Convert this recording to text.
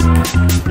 Música